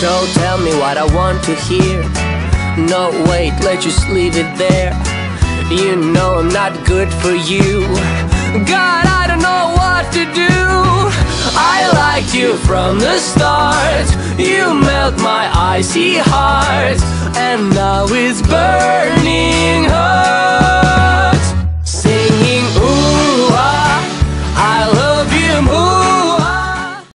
So tell me what I want to hear. No, wait, let's just leave it there. You know I'm not good for you. God, I don't know what to do. I liked you from the start. You melt my icy heart, and now it's burning.